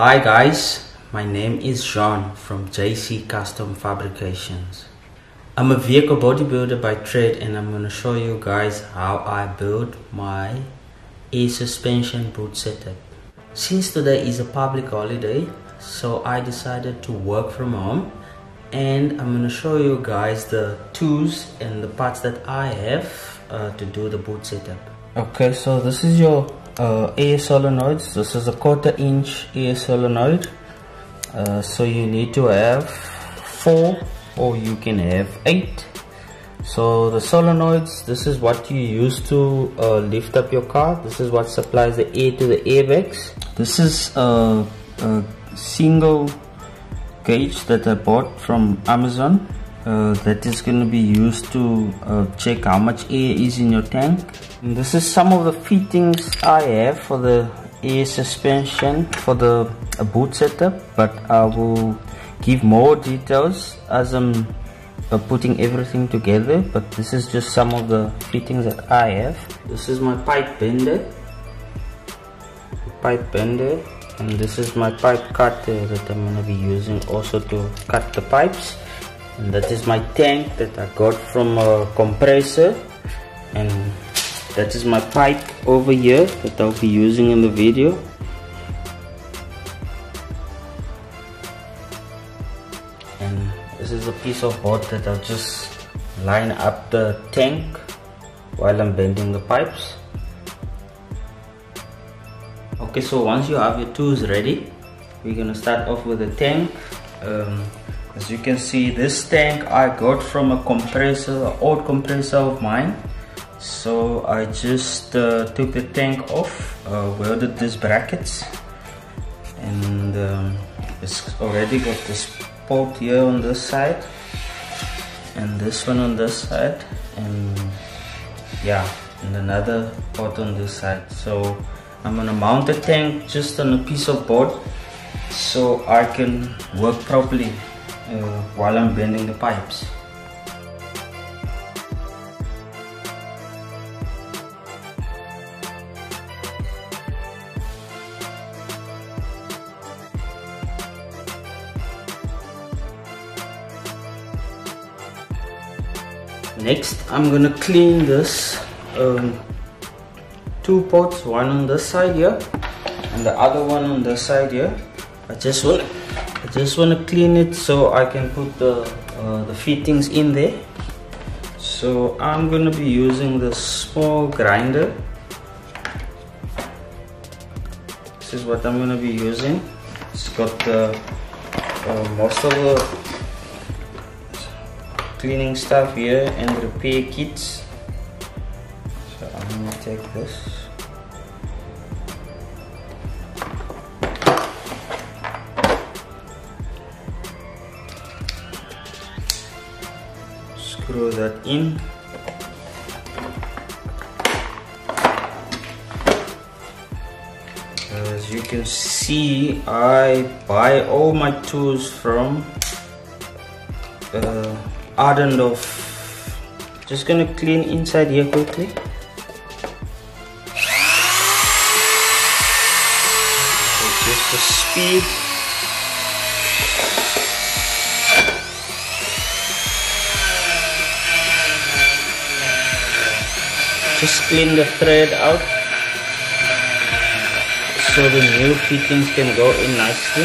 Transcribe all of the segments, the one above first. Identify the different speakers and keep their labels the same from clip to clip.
Speaker 1: Hi guys, my name is Jean from JC Custom Fabrications. I'm a vehicle bodybuilder by trade and I'm going to show you guys how I build my air suspension boot setup. Since today is a public holiday, so I decided to work from home and I'm going to show you guys the tools and the parts that I have uh, to do the boot setup. Okay, so this is your uh, air solenoids. This is a quarter inch air solenoid. Uh, so you need to have four or you can have eight. So the solenoids, this is what you use to uh, lift up your car. This is what supplies the air to the airbags. This is a, a single gauge that I bought from Amazon uh, that is going to be used to uh, check how much air is in your tank. And this is some of the fittings I have for the air suspension for the uh, boot setup but I will give more details as I'm uh, putting everything together but this is just some of the fittings that I have. This is my pipe bender. Pipe bender and this is my pipe cutter that I'm going to be using also to cut the pipes and that is my tank that I got from a compressor. And that is my pipe over here that I'll be using in the video. And this is a piece of board that I'll just line up the tank while I'm bending the pipes. Okay so once you have your tools ready we're gonna start off with the tank. Um, as you can see this tank I got from a compressor old compressor of mine. So I just uh, took the tank off uh, welded these brackets and um, it's already got this port here on this side and this one on this side and yeah and another port on this side. So I'm gonna mount the tank just on a piece of board so I can work properly uh, while I'm bending the pipes. Next, I'm gonna clean this um, two pots, one on this side here and the other one on this side here. I just want just want to clean it so I can put the uh, the fittings in there. So I'm gonna be using the small grinder. This is what I'm gonna be using. It's got the uh, most of the cleaning stuff here and repair kits so I'm gonna take this screw that in. As you can see I buy all my tools from uh, Adendorff. Just gonna clean inside here quickly. Just the speed just clean the thread out so the new fittings can go in nicely.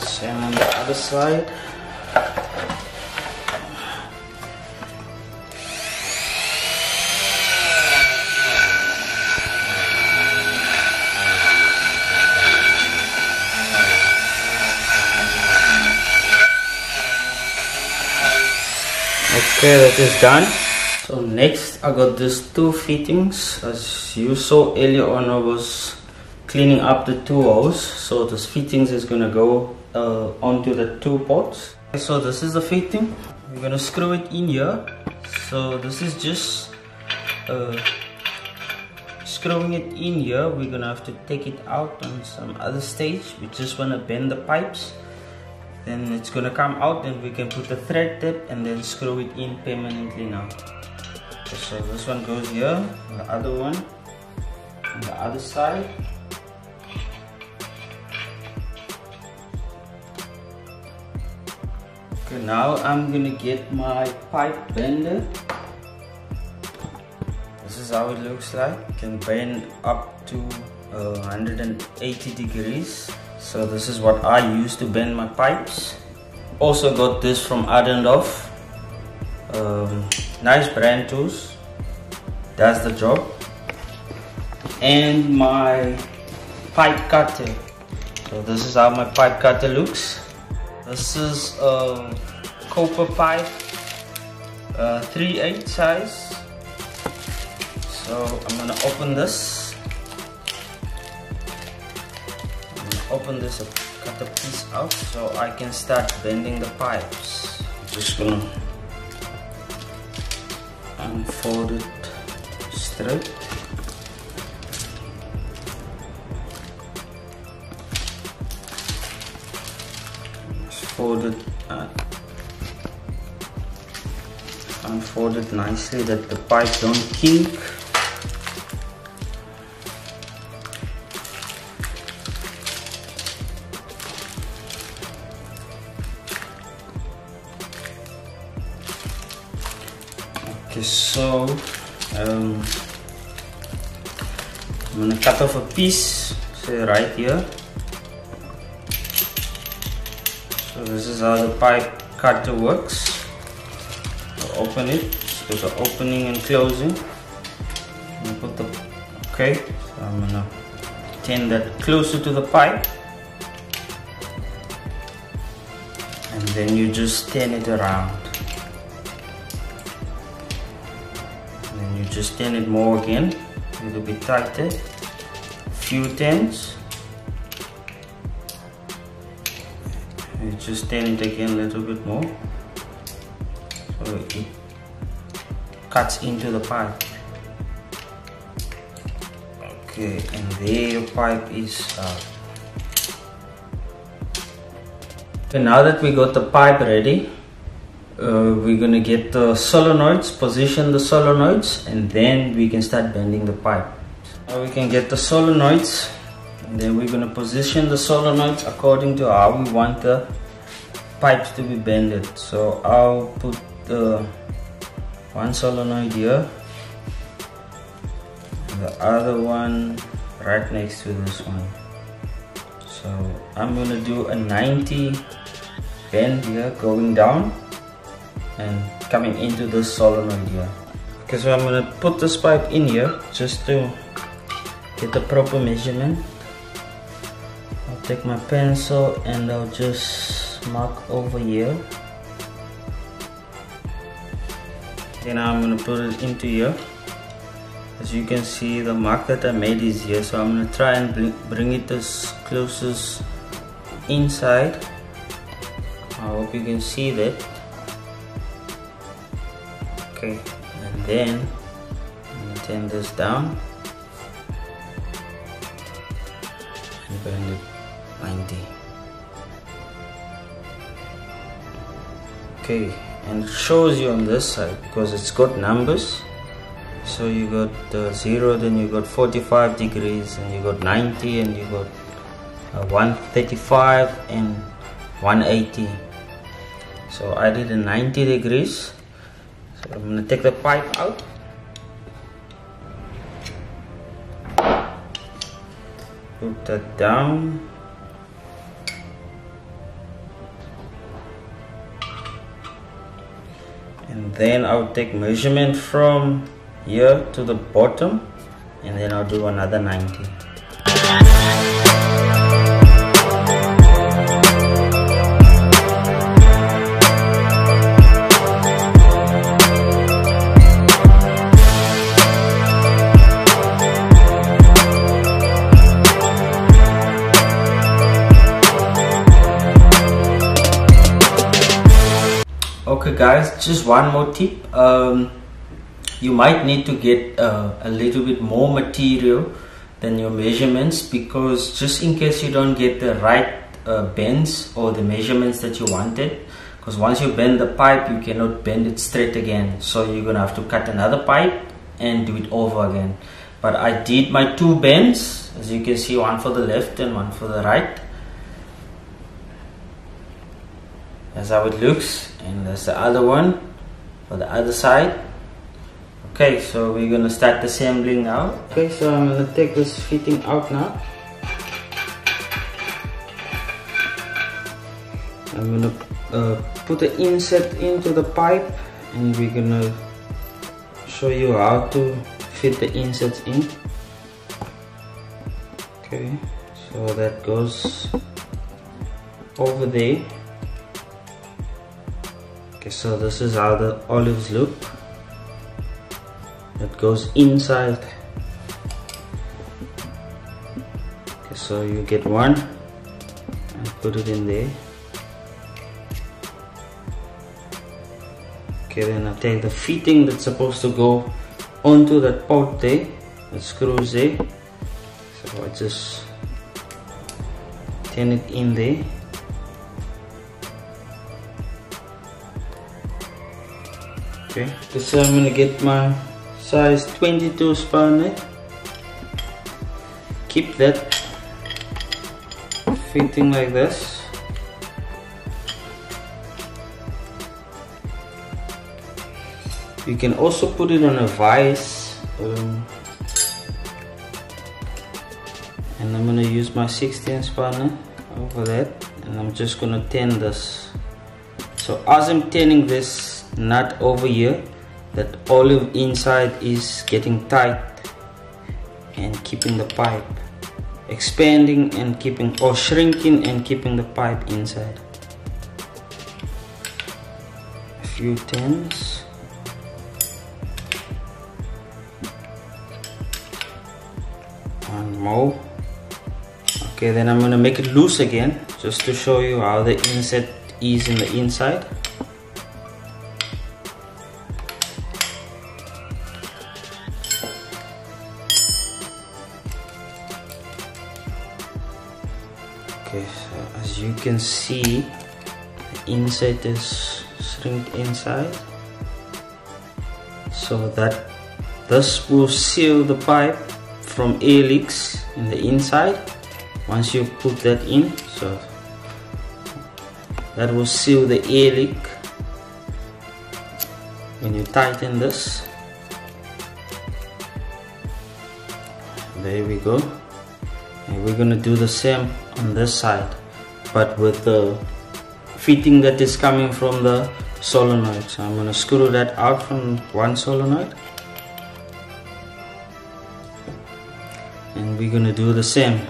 Speaker 1: Same on the other side okay that is done. So next i got these two fittings. As you saw earlier on i was cleaning up the two holes. So this fittings is gonna go uh, onto the two pots. So this is the fitting. We're gonna screw it in here. So this is just uh, screwing it in here. We're gonna have to take it out on some other stage. We just want to bend the pipes then it's gonna come out and we can put the thread tip and then screw it in permanently now. So this one goes here the other one on the other side. Okay now I'm gonna get my pipe bender. This is how it looks like. You can bend up to uh, 180 degrees so this is what I use to bend my pipes. Also got this from Adendorff um, nice brand tools. That's the job. And my pipe cutter. So this is how my pipe cutter looks. This is a copper pipe uh, 3 8 size. So I'm gonna open this open this cut the piece out so I can start bending the pipes. Just gonna unfold it straight. Fold it uh, unfold it nicely that the pipes don't kink okay so um, I'm gonna cut off a piece say right here. So this is how the pipe cutter works. So open it. There's an opening and closing. And put the okay so I'm gonna turn that closer to the pipe. And then you just turn it around turn it more again a little bit tighter. Few you just turn it again a little bit more. So it cuts into the pipe. Okay and there your pipe is okay now that we got the pipe ready uh, we're gonna get the solenoids, position the solenoids, and then we can start bending the pipe. Now we can get the solenoids, and then we're gonna position the solenoids according to how we want the pipes to be bended. So I'll put the one solenoid here, the other one right next to this one. So I'm gonna do a 90 bend here going down and coming into the solenoid here. So I'm gonna put this pipe in here just to get the proper measurement. I'll take my pencil and I'll just mark over here. Then I'm gonna put it into here. As you can see the mark that I made is here so I'm gonna try and bring it as close as inside. I hope you can see that okay. And then turn this down. And bend it 90 okay and it shows you on this side because it's got numbers. So you got uh, 0 then you got 45 degrees and you got 90 and you got uh, 135 and 180 so I did a 90 degrees I'm gonna take the pipe out. Put that down. And then I'll take measurement from here to the bottom and then I'll do another 90. Guys just one more tip. Um, you might need to get uh, a little bit more material than your measurements because just in case you don't get the right uh, bends or the measurements that you wanted because once you bend the pipe you cannot bend it straight again. So you're gonna have to cut another pipe and do it over again. But I did my two bends as you can see one for the left and one for the right that's how it looks. And that's the other one for the other side. Okay so we're gonna start assembling now. Okay so I'm gonna take this fitting out now. I'm gonna uh, put the inset into the pipe and we're gonna show you how to fit the insets in. Okay so that goes over there okay so this is how the olives look. That goes inside. Okay so you get one and put it in there. Okay then I take the fitting that's supposed to go onto that pot there the screws there. So I just turn it in there okay. So I'm gonna get my size 22 spanner keep that fitting like this. You can also put it on a vise um, and I'm gonna use my 16 spanner over that and I'm just gonna turn this. So as I'm turning this nut over here that olive inside is getting tight and keeping the pipe expanding and keeping or shrinking and keeping the pipe inside. A few turns one more. Okay then I'm gonna make it loose again just to show you how the inset is in the inside can see the inside is shrink inside. So that this will seal the pipe from air leaks in the inside. Once you put that in so that will seal the air leak when you tighten this there we go. And we're gonna do the same on this side but with the fitting that is coming from the solenoid so I'm gonna screw that out from one solenoid and we're gonna do the same.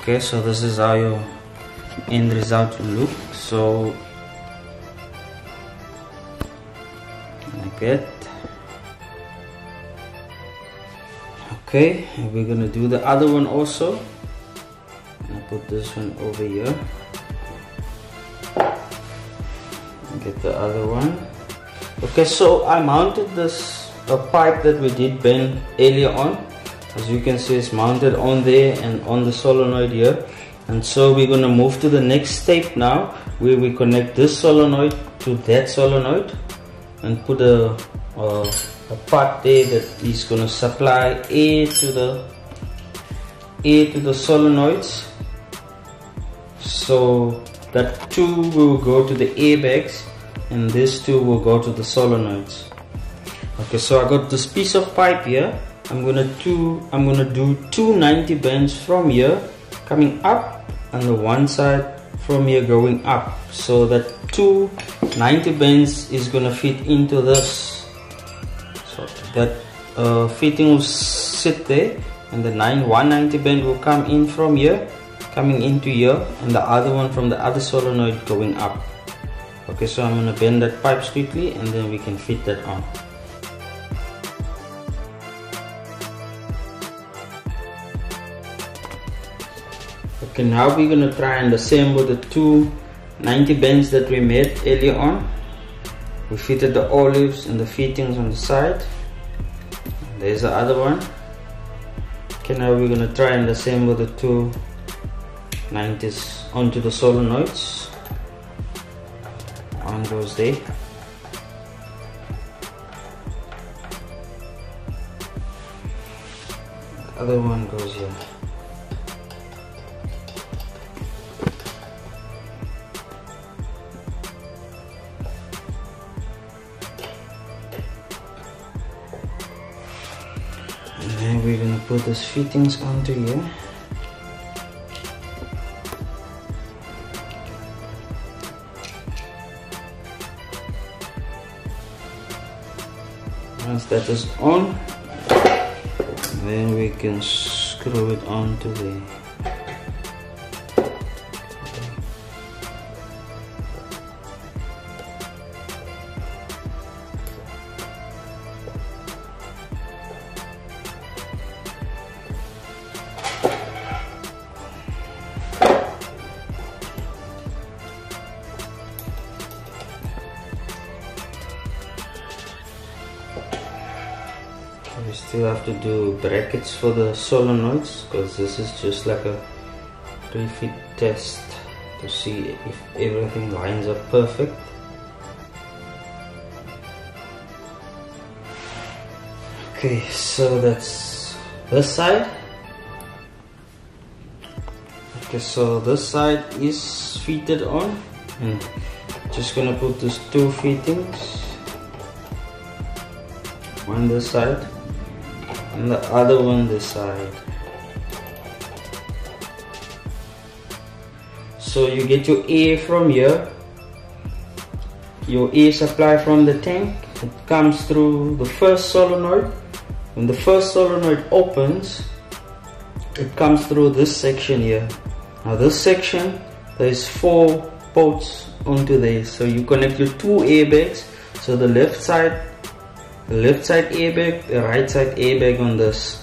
Speaker 1: Okay so this is how your end result will look. So like that. Okay and we're gonna do the other one also put this one over here. Get the other one. Okay so I mounted this a pipe that we did bend earlier on. As you can see it's mounted on there and on the solenoid here. And so we're going to move to the next step now where we connect this solenoid to that solenoid and put a, a, a part there that is going to supply air to the air to the solenoids so that two will go to the airbags and this two will go to the solenoids. Okay so I got this piece of pipe here. I'm gonna do I'm gonna do two 90 bends from here coming up and the one side from here going up. So that two 90 bends is gonna fit into this. So that uh, fitting will sit there and the 9 190 bend will come in from here coming into here and the other one from the other solenoid going up. Okay so I'm gonna bend that pipe quickly and then we can fit that on. Okay now we're gonna try and assemble the two 90 bends that we made earlier on. We fitted the olives and the fittings on the side. There's the other one. Okay now we're gonna try and assemble the two 90s onto the solenoids one goes there. Other one goes here. And then we're gonna put these fittings onto here once that is on. Then we can screw it onto the to do brackets for the solenoids because this is just like a refit test to see if everything lines up perfect. Okay so that's this side. Okay so this side is fitted on. And just gonna put these two fittings. On this side and the other one this side. So you get your air from here. Your air supply from the tank. It comes through the first solenoid. When the first solenoid opens it comes through this section here. Now this section there's four ports onto there. So you connect your two airbags so the left side left side airbag the right side airbag on this.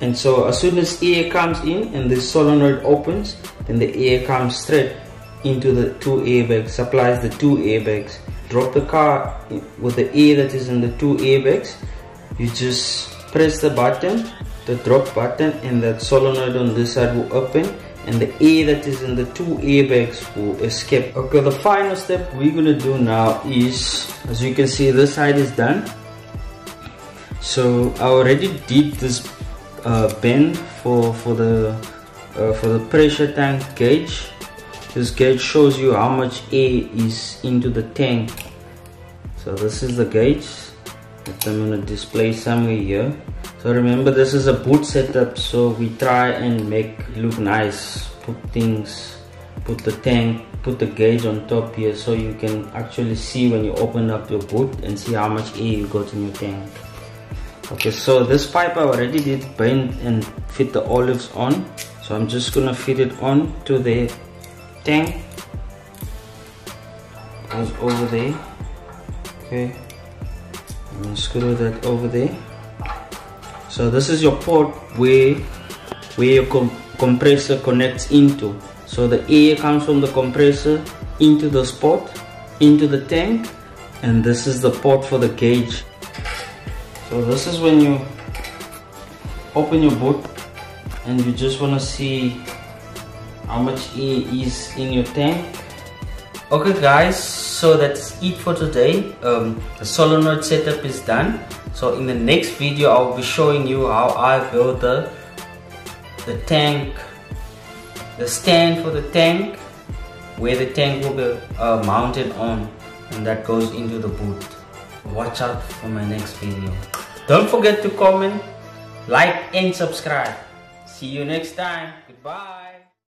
Speaker 1: And so as soon as air comes in and the solenoid opens then the air comes straight into the two airbags supplies the two airbags. Drop the car with the air that is in the two airbags you just press the button the drop button and that solenoid on this side will open and the air that is in the two airbags will escape. Okay the final step we're gonna do now is as you can see this side is done so I already did this uh, bend for for the uh, for the pressure tank gauge. This gauge shows you how much air is into the tank. So this is the gauge that I'm gonna display somewhere here. So remember this is a boot setup so we try and make look nice. Put things put the tank put the gauge on top here so you can actually see when you open up your boot and see how much air you got in your tank okay so this pipe I already did bend and fit the olives on. So I'm just gonna fit it on to the tank. Goes over there. Okay. And screw that over there. So this is your port where where your com compressor connects into. So the air comes from the compressor into the spot into the tank and this is the port for the gauge so this is when you open your boot and you just want to see how much air is in your tank. Okay guys so that's it for today. Um, the solenoid setup is done. So in the next video I'll be showing you how I built the the tank the stand for the tank where the tank will be uh, mounted on and that goes into the boot. Watch out for my next video don't forget to comment like and subscribe. See you next time. Goodbye